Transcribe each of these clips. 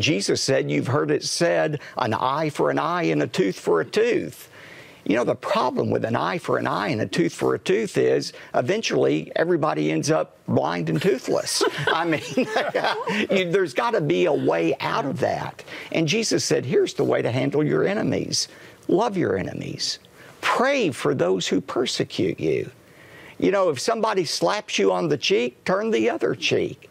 Jesus said, You've heard it said, an eye for an eye and a tooth for a tooth. You know, the problem with an eye for an eye and a tooth for a tooth is eventually everybody ends up blind and toothless. I mean, you, there's got to be a way out of that. And Jesus said, here's the way to handle your enemies love your enemies, pray for those who persecute you. You know, if somebody slaps you on the cheek, turn the other cheek.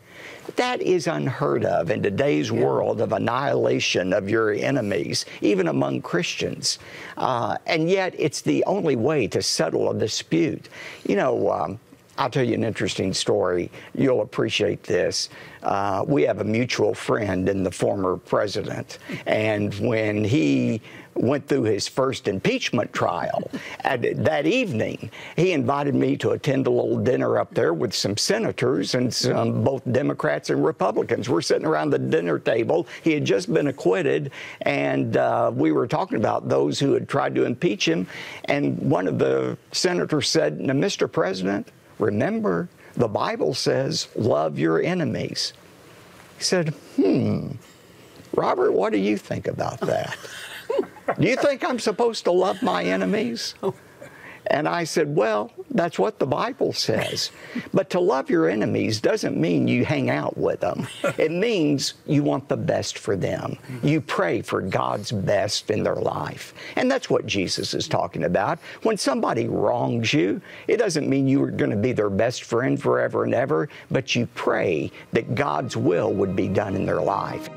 That is unheard of in today's yeah. world of annihilation of your enemies, even among Christians. Uh, and yet, it's the only way to settle a dispute. You know, um, I'll tell you an interesting story. You'll appreciate this. Uh, we have a mutual friend in the former president, and when he went through his first impeachment trial. that evening, he invited me to attend a little dinner up there with some senators and some both Democrats and Republicans. We're sitting around the dinner table. He had just been acquitted, and uh, we were talking about those who had tried to impeach him. And one of the senators said, Now, Mr. President, remember, the Bible says, love your enemies. He said, Hmm, Robert, what do you think about that? Do you think I'm supposed to love my enemies? And I said, Well, that's what the Bible says. But to love your enemies doesn't mean you hang out with them. It means you want the best for them. You pray for God's best in their life. And that's what Jesus is talking about. When somebody wrongs you, it doesn't mean you are going to be their best friend forever and ever, but you pray that God's will would be done in their life.